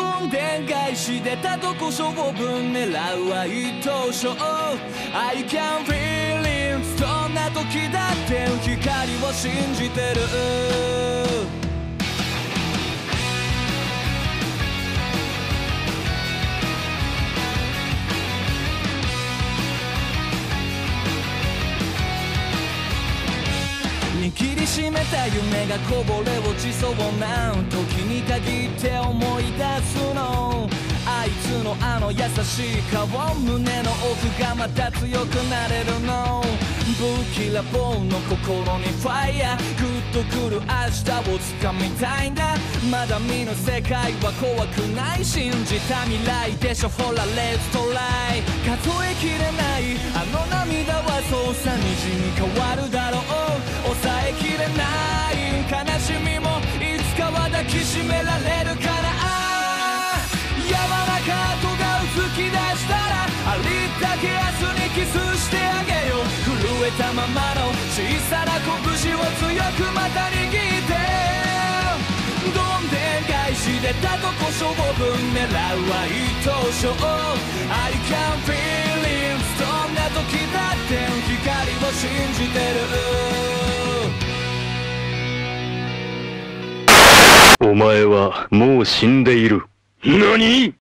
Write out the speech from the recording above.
んでん返し出たとこ勝負狙うは一等賞 I can feel it. どんな時だって光を信じてる。握りしめた夢がこぼれ落ちそうな時。に限って思い出すの。あいつのあの優しい顔胸の奥がまた強くなれるの。不気らぼうの心にファイヤーグッとくる明日をつかみたいんだ。まだ見ぬ世界は怖くない。信じた未来でしょ。ほらレッツトライ数えきれない。あの涙はそうさ虹に変わるだろう。きしめられるかな山中とが吹き出したらありったけ明日にキスしてあげよう。震えたままの小さな拳を強くまた握ってどんでん返し出たとこ勝負狙うは一等賞 I can feel it どんな時だって光を信じてる。お前はもう死んでいる。何？